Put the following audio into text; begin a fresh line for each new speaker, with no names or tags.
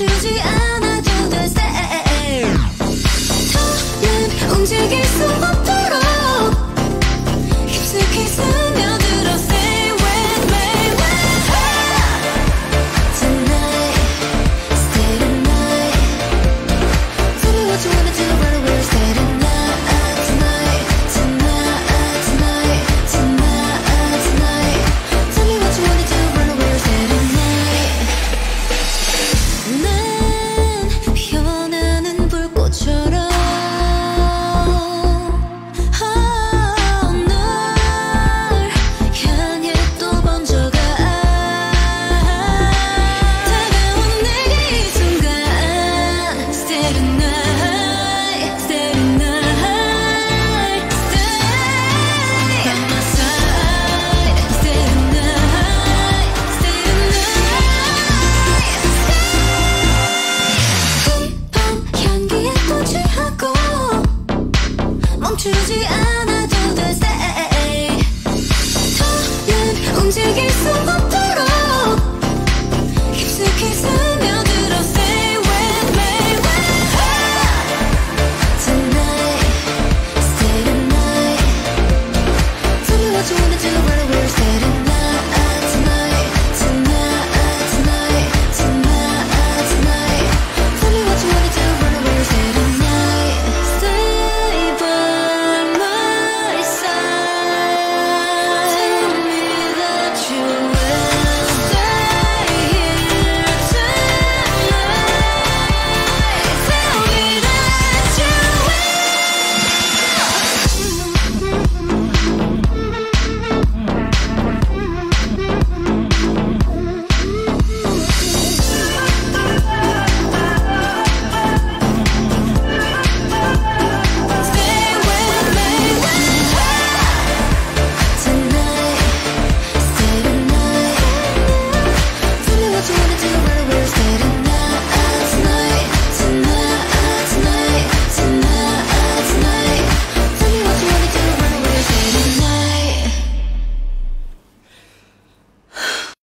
失句爱 움직일 수 없도록